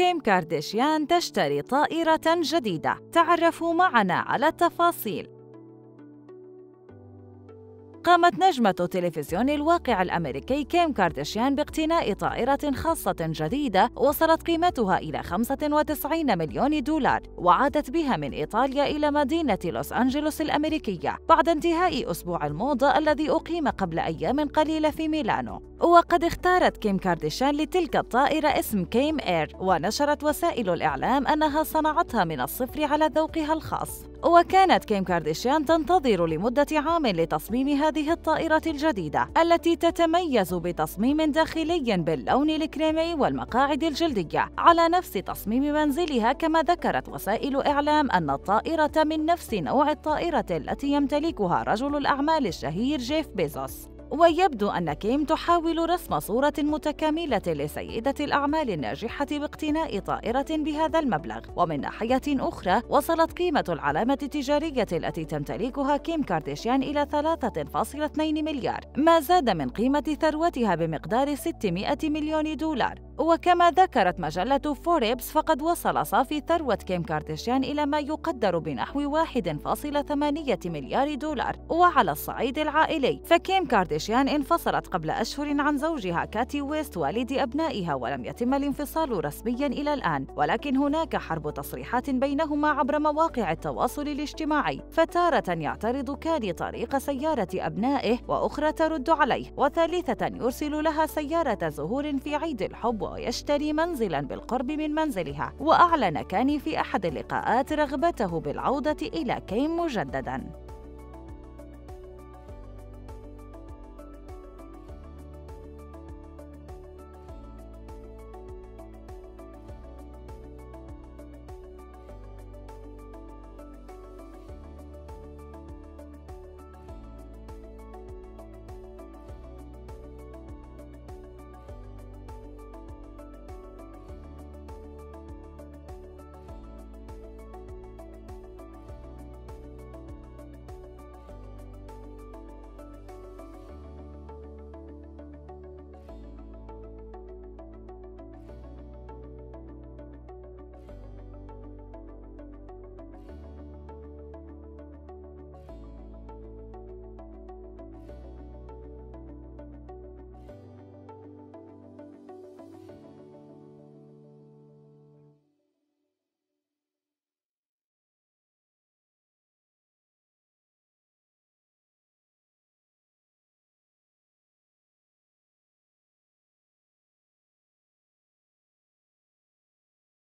كيم كارديشيان تشتري طائرة جديدة. تعرفوا معنا على التفاصيل. قامت نجمة تلفزيون الواقع الأمريكي كيم كارديشيان باقتناء طائرة خاصة جديدة وصلت قيمتها إلى 95 مليون دولار وعادت بها من إيطاليا إلى مدينة لوس أنجلوس الأمريكية بعد انتهاء أسبوع الموضة الذي أقيم قبل أيام قليلة في ميلانو. وقد اختارت كيم كارديشيان لتلك الطائرة اسم Kim Air ونشرت وسائل الإعلام أنها صنعتها من الصفر على ذوقها الخاص. وكانت كيم كارديشيان تنتظر لمدة عام لتصميم هذه الطائرة الجديدة التي تتميز بتصميم داخلي باللون الكريمي والمقاعد الجلدية على نفس تصميم منزلها كما ذكرت وسائل إعلام أن الطائرة من نفس نوع الطائرة التي يمتلكها رجل الأعمال الشهير جيف بيزوس. ويبدو أن كيم تحاول رسم صورة متكاملة لسيدة الأعمال الناجحة باقتناء طائرة بهذا المبلغ. ومن ناحية أخرى وصلت قيمة العلامة التجارية التي تمتلكها كيم كارديشيان إلى 3.2 مليار. ما زاد من قيمة ثروتها بمقدار 600 مليون دولار. وكما ذكرت مجلة فوربس فقد وصل صافي ثروة كيم كارديشيان إلى ما يقدر بنحو 1.8 مليار دولار وعلى الصعيد العائلي. فكيم كارديشيان انفصلت قبل أشهر عن زوجها كاني ويست والد أبنائها ولم يتم الانفصال رسميا إلى الآن. ولكن هناك حرب تصريحات بينهما عبر مواقع التواصل الاجتماعي. فتارة يعترض كاني طريق سيارة أبنائه وأخرى ترد عليه. وثالثة يرسل لها سيارة زهور في عيد الحب ويشتري منزلا بالقرب من منزلها وأعلن كاني في أحد اللقاءات رغبته بالعودة إلى كيم مجددا.